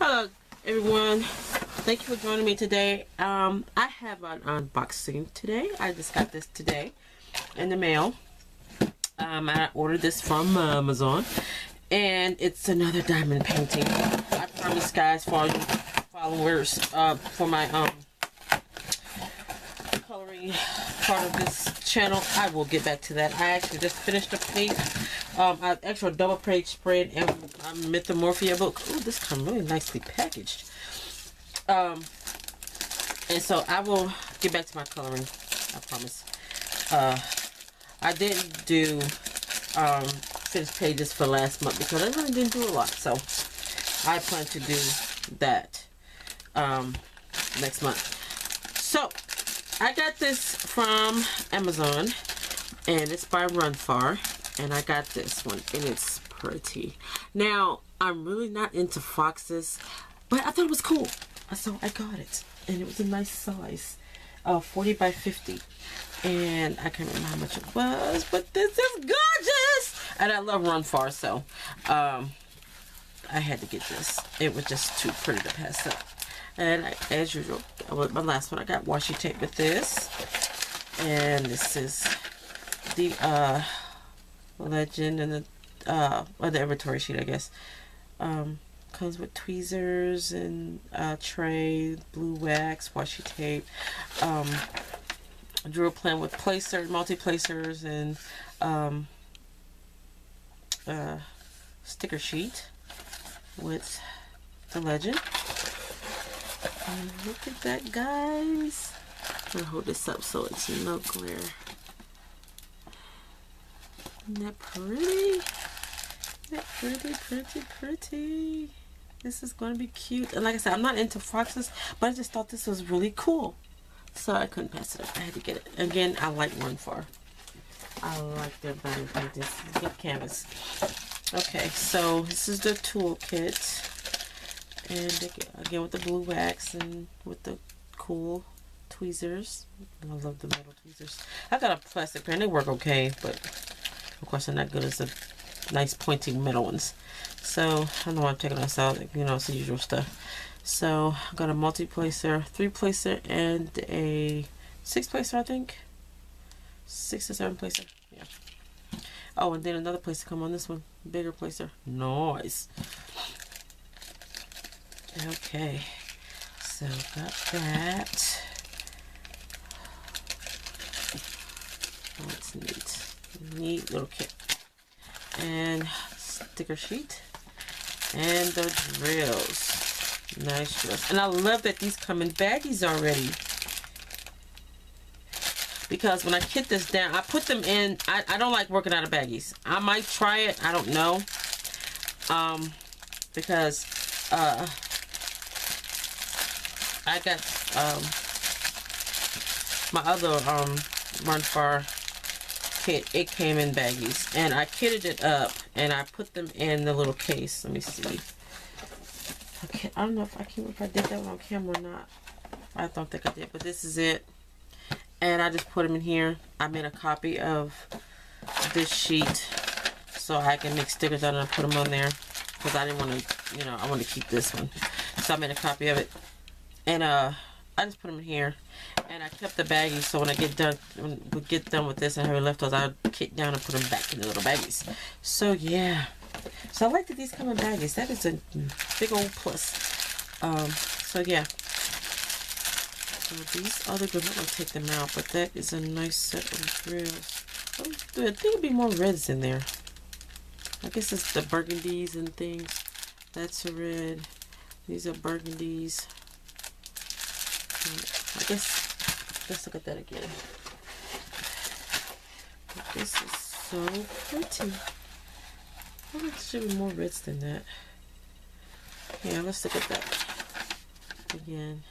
Hello everyone. Thank you for joining me today. Um, I have an unboxing today. I just got this today in the mail. Um, I ordered this from Amazon and it's another diamond painting. I promise guys for followers uh, for my um coloring part of this channel I will get back to that I actually just finished a page um an extra double page spread and Mythomorphia book. Oh this come really nicely packaged. Um and so I will get back to my coloring I promise. Uh I didn't do um finished pages for last month because I really didn't do a lot. So I plan to do that um next month. So I got this from Amazon and it's by Runfar and I got this one and it's pretty. Now I'm really not into foxes but I thought it was cool. So I got it and it was a nice size uh, 40 by 50 and I can't remember how much it was but this is gorgeous! And I love Runfar, so um, I had to get this. It was just too pretty to pass up. And I, as usual, my last one, I got washi tape with this. And this is the uh, legend and the, uh, or the inventory sheet, I guess. Um, comes with tweezers and uh, tray, blue wax, washi tape. Um, a plan with placer, multi-placers, and um, uh, sticker sheet with the legend. And look at that, guys. I'm gonna hold this up so it's no glare. Isn't that pretty? That pretty, pretty, pretty? This is going to be cute. And like I said, I'm not into foxes, but I just thought this was really cool. So I couldn't pass it up. I had to get it. Again, I like Runfar. I like their body like this. Good canvas. Okay, so this is the toolkit and again with the blue wax and with the cool tweezers I love the metal tweezers I got a plastic pen they work okay but of course they're not good as the nice pointy metal ones so I don't want to take this out you know it's the usual stuff so I got a multi-placer three placer and a six placer I think six or seven placer yeah oh and then another placer to come on this one bigger placer nice Okay, so got that. Oh, it's neat. Neat little kit. And sticker sheet. And the drills. Nice drills. And I love that these come in baggies already. Because when I kit this down, I put them in, I, I don't like working out of baggies. I might try it, I don't know. Um, because uh, I got um, my other um, Runfar kit. It came in baggies. And I kitted it up and I put them in the little case. Let me see. Okay, I don't know if I can if I did that on camera or not. I don't think I did, but this is it. And I just put them in here. I made a copy of this sheet so I can make stickers out and put them on there because I didn't want to, you know, I want to keep this one. So I made a copy of it and uh, I just put them in here. And I kept the baggies so when I get done, when we get done with this and have leftovers, I'll kick down and put them back in the little baggies. So yeah. So I like that these come in baggies. That is a big old plus. Um, so yeah. So these other good. I'm gonna take them out, but that is a nice set of drills. I think it'd be more reds in there. I guess it's the burgundies and things. That's a red. These are burgundies. I guess let's look at that again. This is so pretty. Oh, there should be more reds than that. Yeah, let's look at that again.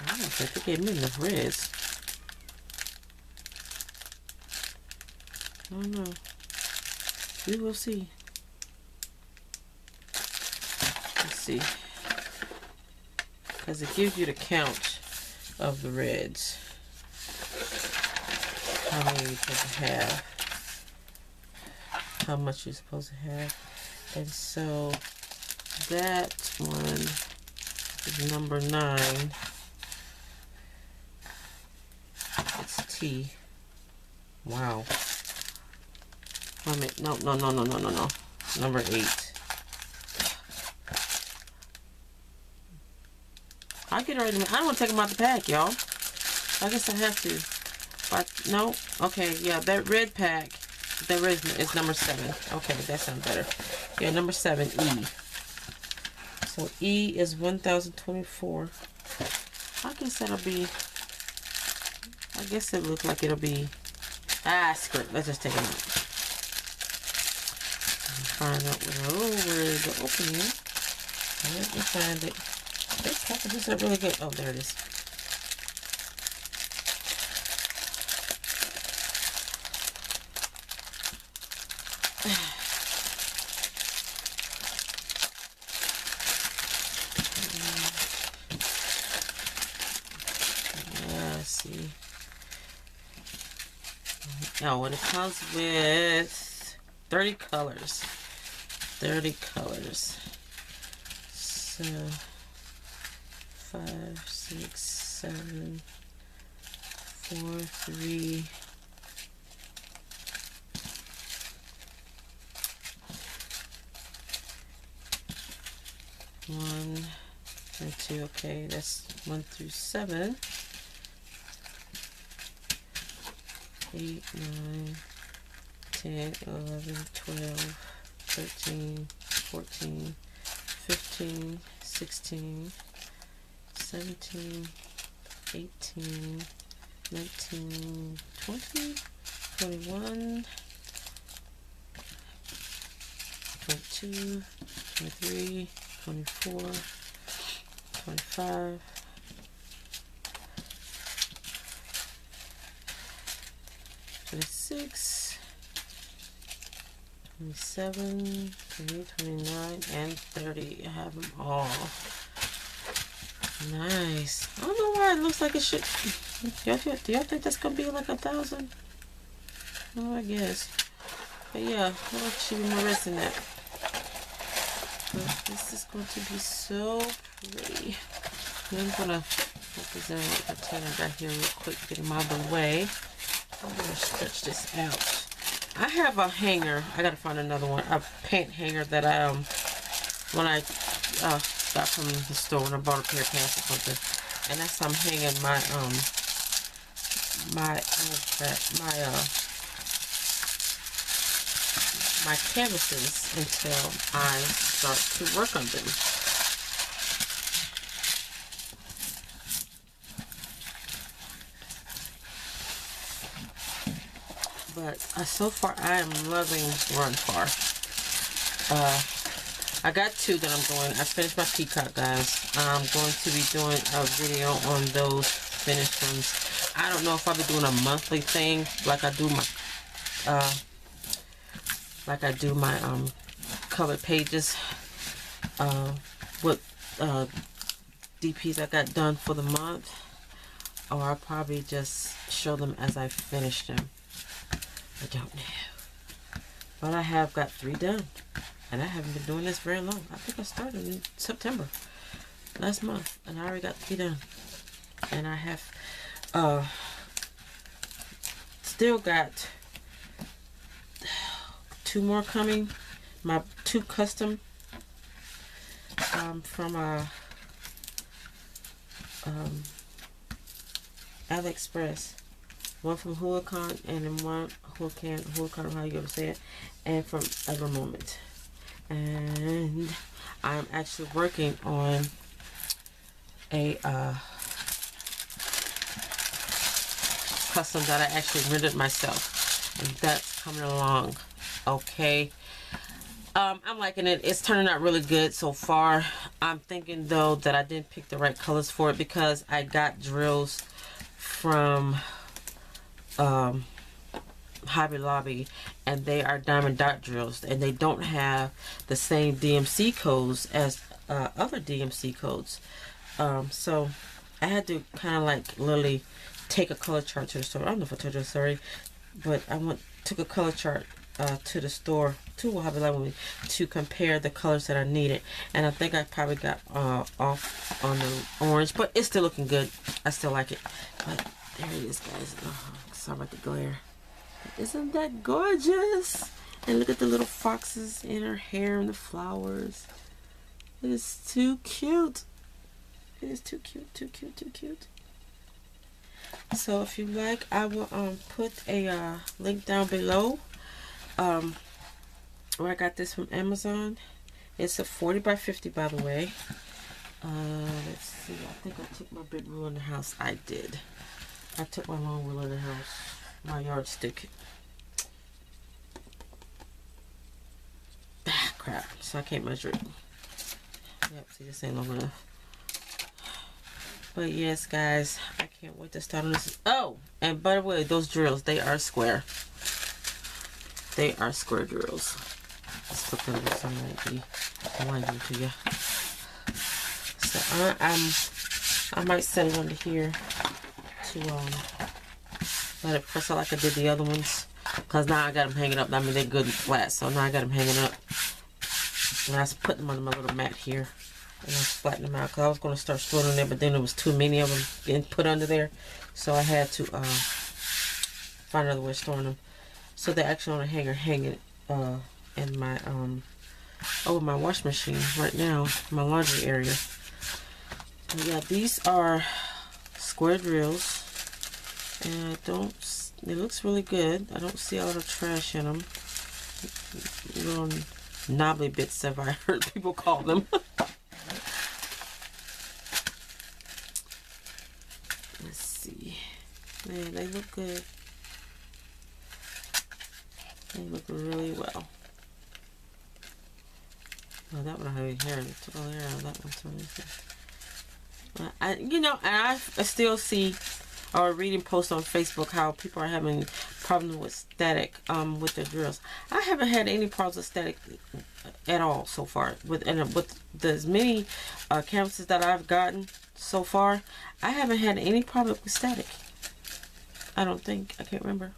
I don't think they gave me enough reds. I don't know. We will see. Let's see because it gives you the count of the reds. How many you're supposed to have. How much you're supposed to have. And so that one is number nine. It's T. Wow. Wait a minute. No, no, no, no, no, no, no. Number eight. I get ready. I don't want to take them out the pack, y'all. I guess I have to. But no. Okay, yeah, that red pack. The red is number seven. Okay, that sounds better. Yeah, number seven, E. So E is 1024. I guess that'll be, I guess it looks like it'll be, ah, skirt. Let's just take it out. Find out where, oh, where the opening. Let me find it. This packages are really good. Oh, there it is. Oh, and it comes with 30 colors. 30 colors. So, five, six, seven, four, three, one, and two. Okay, that's one through seven. Eight, nine, ten, eleven, twelve, thirteen, fourteen, fifteen, sixteen. 17, 18, 19, 20, 21, 22, 23, 24, 25, 26, 27, 28, 29, and 30. I have them all. Nice. I don't know why it looks like it should. Do y'all think that's gonna be like a thousand? Oh, I guess. But yeah, it should be more rest than that. But this is going to be so pretty. I'm gonna focus in with the tenor back here real quick, get him out of the way. I'm gonna stretch this out. I have a hanger. I gotta find another one. A pant hanger that I um when I uh got from the store and I bought a pair of pants or something. And that's I'm hanging my um my that my uh my canvases until I start to work on them. But uh, so far I am loving Runfar. Uh, I got two that I'm doing. I finished my peacock, guys. I'm going to be doing a video on those finished ones. I don't know if I'll be doing a monthly thing like I do my, uh, like I do my um covered pages. Uh, what uh, DPs I got done for the month, or I'll probably just show them as I finish them. I don't know, but I have got three done. And I haven't been doing this very long. I think I started in September last month. And I already got three done. And I have uh, still got two more coming. My two custom um, from uh, um, AliExpress. One from Huracan and then one Huracan, Huracan, how you ever say it, and from Ever Moment and I'm actually working on a uh, custom that I actually rendered myself. And that's coming along okay. Um, I'm liking it. It's turning out really good so far. I'm thinking though that I didn't pick the right colors for it because I got drills from um, Hobby Lobby and they are diamond dot drills and they don't have the same DMC codes as uh, other DMC codes. Um, so I had to kind of like literally take a color chart to the store. I don't know if I told you, sorry, but I went took a color chart uh, to the store to Hobby Lobby to compare the colors that I needed. And I think I probably got uh, off on the orange, but it's still looking good. I still like it. But there it is, guys. Oh, sorry about the glare. Isn't that gorgeous? And look at the little foxes in her hair and the flowers. It is too cute. It is too cute, too cute, too cute. So if you like, I will um put a uh, link down below. Um, where I got this from Amazon. It's a 40 by 50, by the way. Uh, let's see. I think I took my big ruler in the house. I did. I took my long ruler in the house. My yardstick. Ah, crap. So I can't measure it. Yep, see, this ain't long enough. But yes, guys, I can't wait to start on this. Oh, and by the way, those drills, they are square. They are square drills. Let's put them with some of the winding to you. So I, I'm, I might set it under here to um let it press out like I did the other ones. Cause now I got them hanging up. I mean they're good and flat, so now I got them hanging up. And I was putting them on my little mat here. And I flatten them out because I was going to start storing them but then there was too many of them being put under there. So I had to uh, find another way of storing them. So they're actually on a hanger hanging uh, in my, um, over my wash machine right now, my laundry area. Yeah, these are square drills. And I don't, it looks really good. I don't see a lot of trash in them. Little knobbly bits, have I heard people call them. Let's see. Man, they look good. They look really well. Oh, that one I have hair. Out oh, of that one. So I, you know, and I, I still see or reading posts on Facebook how people are having problems with static um, with their drills. I haven't had any problems with static at all so far. With and with the as many uh, canvases that I've gotten so far, I haven't had any problem with static. I don't think I can't remember.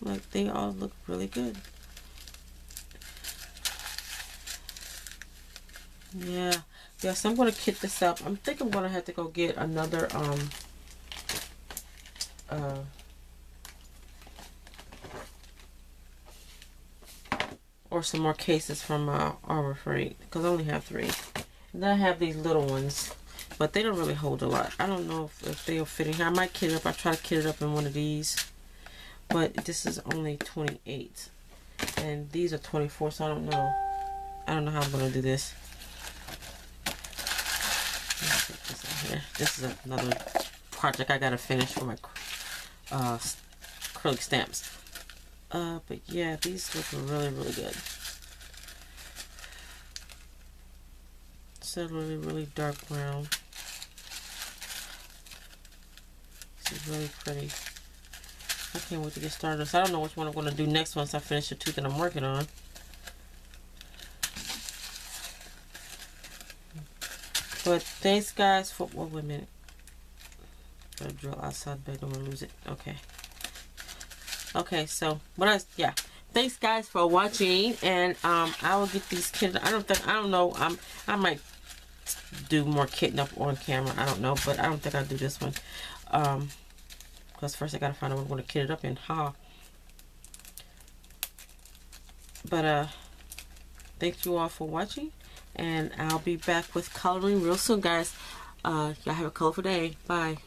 Like they all look really good. Yeah. Yes, I'm gonna kit this up. I'm think I'm gonna have to go get another um uh, or some more cases from uh, Harbor Freight because I only have three. And I have these little ones, but they don't really hold a lot. I don't know if, if they'll fit in here. I might kit it up. I try to kit it up in one of these, but this is only 28, and these are 24. So I don't know. I don't know how I'm gonna do this. This, this is another project I gotta finish for my uh, acrylic stamps. Uh, but yeah, these look really, really good. It's a really, really dark brown. This is really pretty. I can't wait to get started. So I don't know which one I'm going to do next once I finish the two that I'm working on. But thanks guys for, well, wait a minute. Drill outside, but I don't want to lose it. Okay. Okay, so what else? Yeah. Thanks guys for watching, and um, I will get these kids. I don't think I don't know. I'm I might do more kitting up on camera. I don't know, but I don't think I'll do this one. Um, because first I gotta find out what I'm gonna kit it up in. Ha. But uh, thank you all for watching, and I'll be back with coloring real soon, guys. Uh, y'all have a colorful day. Bye.